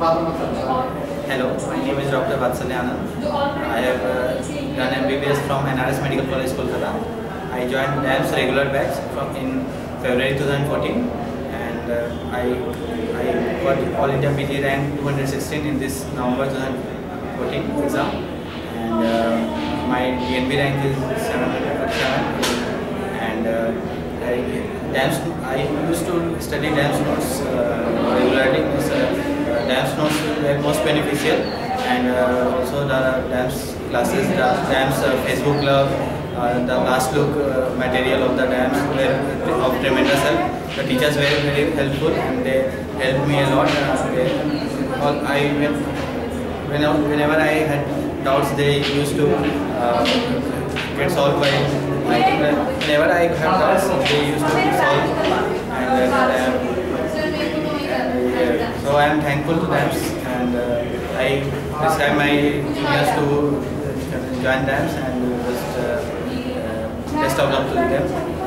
Hello, my name is Dr. Batsalya Anand. I have uh, done MBBS from NRS Medical College, Kolkata. I joined DAMS regular batch from in February 2014 and uh, I, I got All India PG rank 216 in this November 2014 exam and uh, my DNB rank is 747 and uh, I, DAMS, I used to study DAMS notes uh, regularly. Because, uh, DAMS notes were most beneficial and uh, also the DAMS classes, the DAMS uh, Facebook Club, uh, the last look uh, material of the DAMS were of tremendous help. The teachers were very helpful and they helped me a lot. They, all, I whenever, whenever I had doubts, they used to get solved by whenever I have doubts, they used to solve and uh, uh, so I am thankful to them and uh, I prescribe my juniors to join them and just uh, uh, best of luck to them.